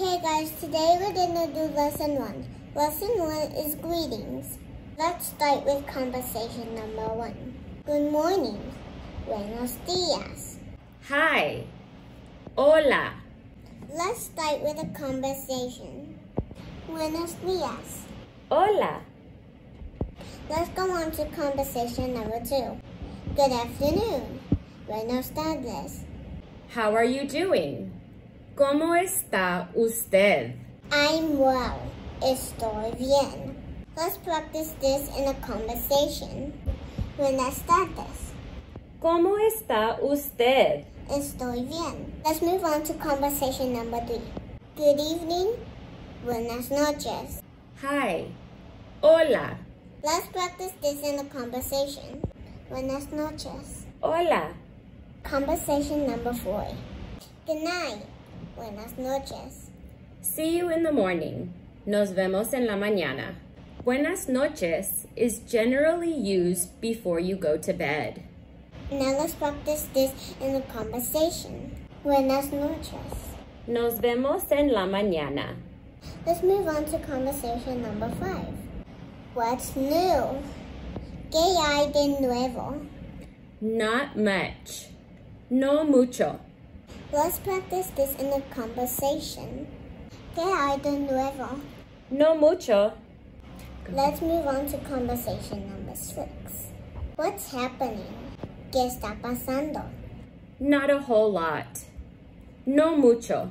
Okay guys, today we're gonna do lesson one. Lesson one is greetings. Let's start with conversation number one. Good morning. Buenos dias. Hi. Hola. Let's start with a conversation. Buenos dias. Hola. Let's go on to conversation number two. Good afternoon. Buenos tardes. How are you doing? ¿Cómo está usted? I'm well. Estoy bien. Let's practice this in a conversation. Buenas tardes. ¿Cómo está usted? Estoy bien. Let's move on to conversation number three. Good evening. Buenas noches. Hi. Hola. Let's practice this in a conversation. Buenas noches. Hola. Conversation number four. Good night. Buenas noches. See you in the morning. Nos vemos en la mañana. Buenas noches is generally used before you go to bed. Now let's practice this in a conversation. Buenas noches. Nos vemos en la mañana. Let's move on to conversation number five. What's new? ¿Qué hay de nuevo? Not much. No mucho. Let's practice this in a conversation. ¿Qué hay de nuevo? No mucho. Let's move on to conversation number six. What's happening? ¿Qué está pasando? Not a whole lot. No mucho.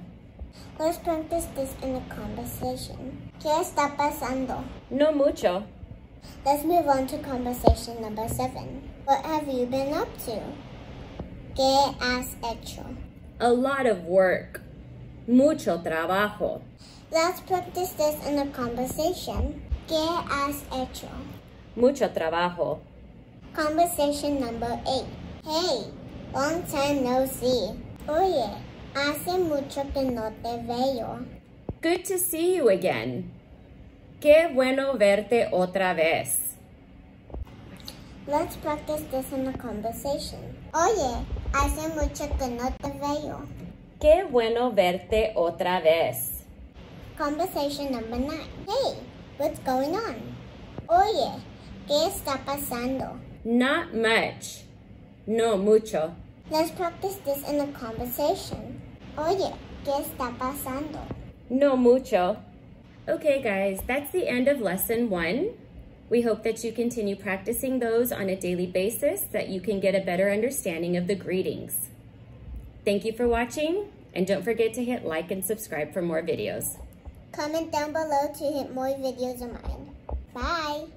Let's practice this in a conversation. ¿Qué está pasando? No mucho. Let's move on to conversation number seven. What have you been up to? ¿Qué has hecho? A lot of work. Mucho trabajo. Let's practice this in a conversation. ¿Qué has hecho? Mucho trabajo. Conversation number eight. Hey, long time no see. Oye, hace mucho que no te veo. Good to see you again. Qué bueno verte otra vez. Let's practice this in a conversation. Oye, hace mucho que no te veo. Qué bueno verte otra vez. Conversation number nine. Hey, what's going on? Oye, ¿qué está pasando? Not much. No mucho. Let's practice this in a conversation. Oye, ¿qué está pasando? No mucho. Okay, guys, that's the end of lesson one. We hope that you continue practicing those on a daily basis that you can get a better understanding of the greetings. Thank you for watching, and don't forget to hit like and subscribe for more videos. Comment down below to hit more videos of mine. Bye!